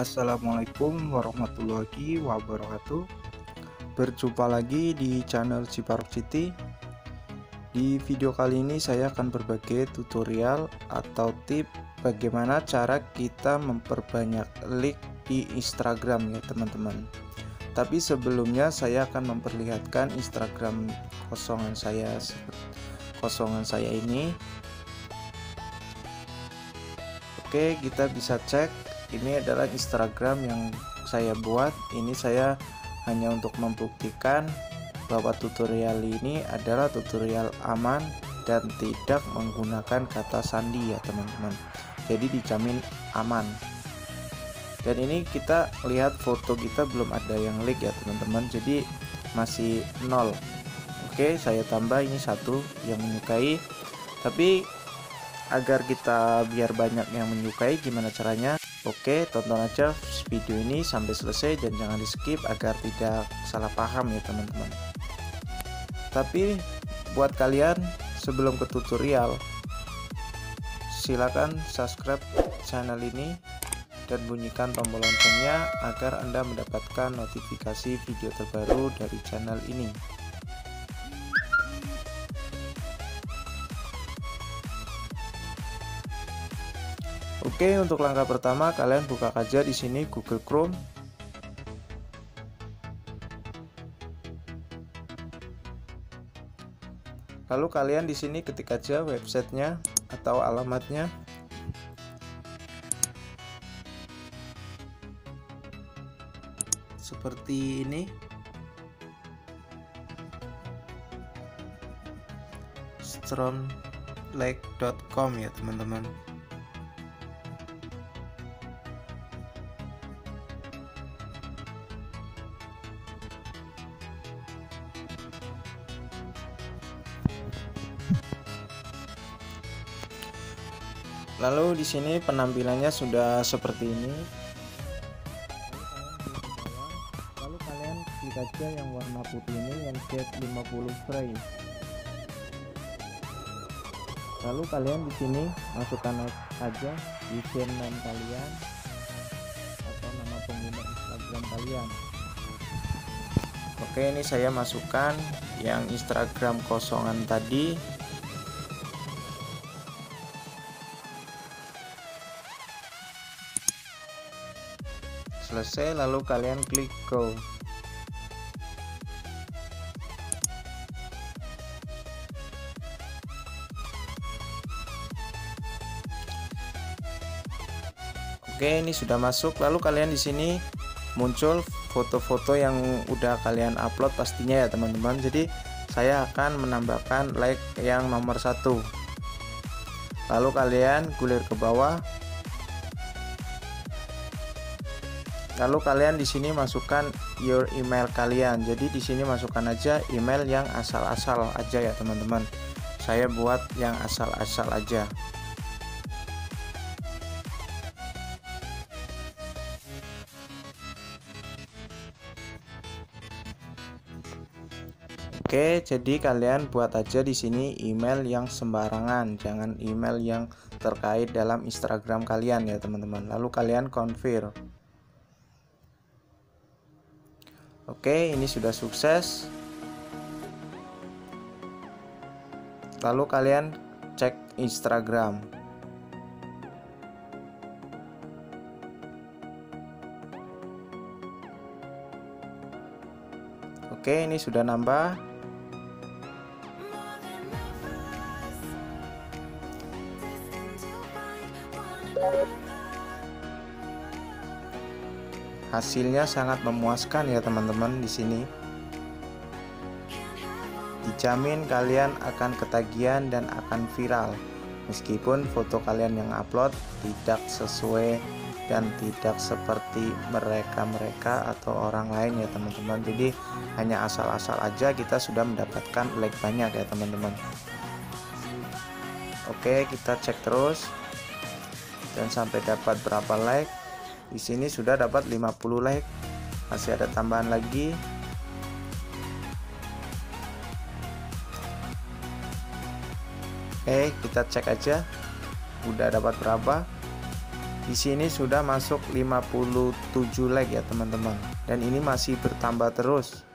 Assalamualaikum warahmatullahi wabarakatuh. Berjumpa lagi di channel Ciparok City. Di video kali ini saya akan berbagi tutorial atau tip Bagaimana cara kita memperbanyak like di Instagram ya teman-teman. Tapi sebelumnya saya akan memperlihatkan Instagram kosongan saya Kosongan saya ini Oke kita bisa cek. Ini adalah Instagram yang saya buat. Ini saya hanya untuk membuktikan bahwa tutorial ini adalah tutorial aman dan tidak menggunakan kata sandi ya teman-teman. Jadi dijamin aman. Dan ini kita lihat foto kita belum ada yang like ya teman-teman. Jadi masih nol. Oke saya tambah ini satu yang menyukai. Tapi agar kita biar banyak yang menyukai gimana caranya? Oke tonton aja video ini sampai selesai dan jangan di skip agar tidak salah paham ya teman-teman. Tapi buat kalian sebelum ke tutorial silakan subscribe channel ini dan bunyikan tombol loncengnya agar anda mendapatkan notifikasi video terbaru dari channel ini Oke, untuk langkah pertama kalian buka aja di sini Google Chrome. Lalu kalian di sini ketik aja websitenya atau alamatnya. Seperti ini. stromlake.com ya teman-teman. Lalu di sini penampilannya sudah seperti ini. Lalu kalian klik aja yang warna putih ini yang get 50 frame. Lalu kalian di sini masukkan aja username kalian atau nama pengguna Instagram kalian. Oke, ini saya masukkan yang Instagram kosongan tadi selesai lalu kalian klik go. Oke ini sudah masuk. Lalu kalian di sini muncul foto-foto yang udah kalian upload pastinya ya teman-teman. Jadi saya akan menambahkan like yang nomor satu. Lalu kalian gulir ke bawah lalu kalian di sini masukkan your email kalian jadi di sini masukkan aja email yang asal-asal aja ya teman-teman saya buat yang asal-asal aja Oke, jadi kalian buat aja di sini email yang sembarangan, jangan email yang terkait dalam Instagram kalian ya teman-teman. Lalu kalian confirm. Oke, ini sudah sukses. Lalu kalian cek Instagram. Oke, ini sudah nambah. Hasilnya sangat memuaskan ya teman-teman di sini. Dijamin kalian akan ketagihan dan akan viral. Meskipun foto kalian yang upload tidak sesuai dan tidak seperti mereka-mereka atau orang lain ya teman-teman. Jadi hanya asal-asal aja kita sudah mendapatkan like banyak ya teman-teman. Oke kita cek terus. Dan sampai dapat berapa like di sini sudah dapat 50 like. Masih ada tambahan lagi. Oke kita cek aja. Udah dapat berapa? Di sini sudah masuk 57 like ya teman-teman. Dan ini masih bertambah terus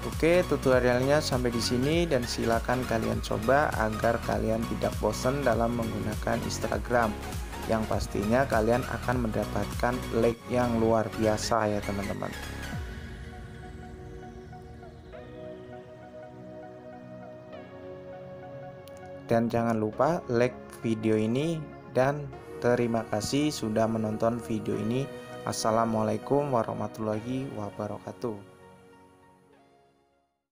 Oke, tutorialnya sampai di sini dan silakan kalian coba agar kalian tidak bosan dalam menggunakan Instagram. Yang pastinya kalian akan mendapatkan like yang luar biasa ya teman-teman. Dan jangan lupa like video ini dan terima kasih sudah menonton video ini. Assalamualaikum warahmatullahi wabarakatuh.